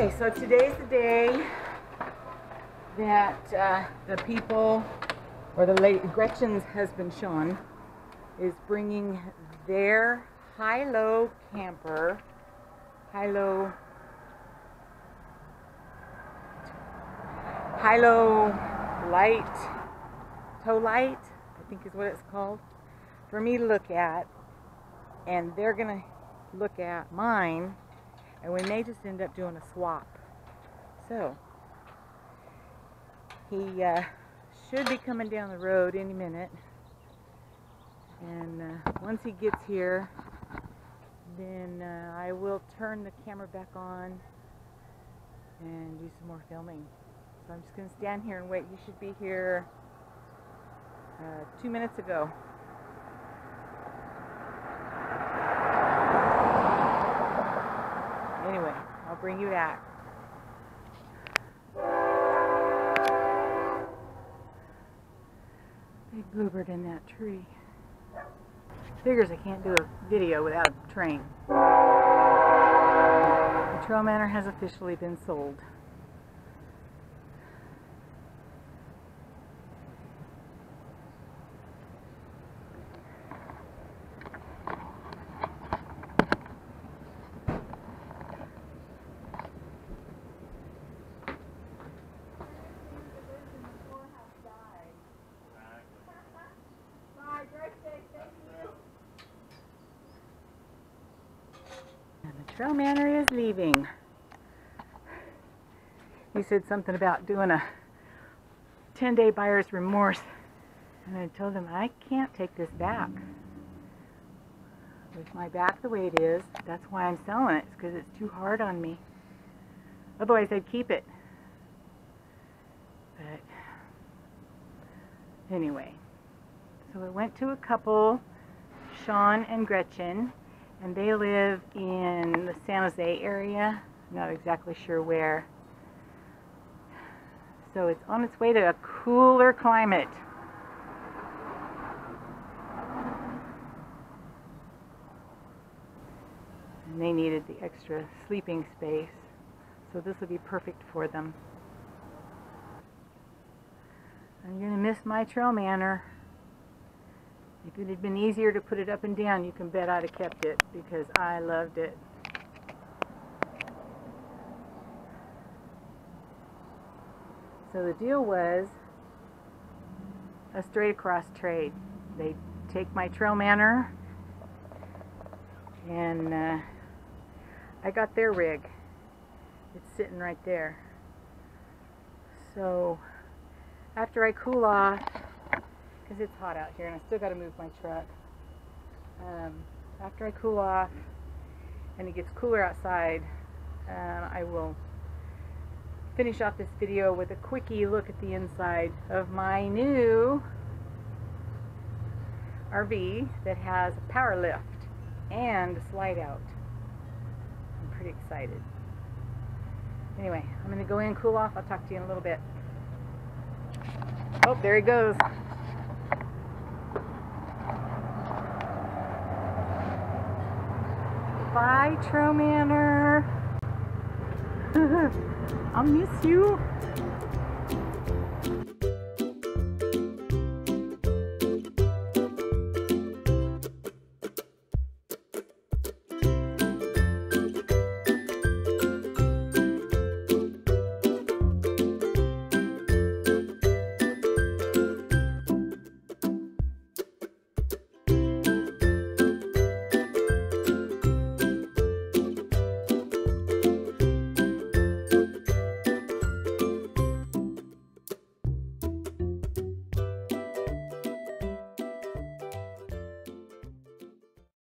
Okay, so today's the day that uh, the people, or the late Gretchen's husband Sean, is bringing their Hi-Lo camper, Hi-Lo, Hi-Lo light, tow light, I think is what it's called, for me to look at, and they're gonna look at mine, and we may just end up doing a swap. So, he uh, should be coming down the road any minute. And uh, once he gets here, then uh, I will turn the camera back on and do some more filming. So I'm just going to stand here and wait. He should be here uh, two minutes ago. Anyway, I'll bring you back. Big bluebird in that tree. Figures I can't do a video without a train. The TrailManor has officially been sold. And the is leaving. He said something about doing a 10 day buyer's remorse. And I told him, I can't take this back. With my back the way it is, that's why I'm selling it, It's because it's too hard on me. Otherwise, I'd keep it. But anyway, so we went to a couple, Sean and Gretchen, and they live in the San Jose area. Not exactly sure where. So it's on its way to a cooler climate. And they needed the extra sleeping space. So this would be perfect for them. I'm going to miss my TrailManor. If it had been easier to put it up and down, you can bet I'd have kept it because I loved it. So the deal was a straight across trade. They take my TrailManor and uh, I got their rig. It's sitting right there. So after I cool off, because it's hot out here and I still got to move my truck. Um, after I cool off and it gets cooler outside, uh, I will finish off this video with a quickie look at the inside of my new RV that has a power lift and a slide out. I'm pretty excited. Anyway, I'm going to go in, cool off. I'll talk to you in a little bit. Oh, there he goes. Bye, Manor. I'll miss you.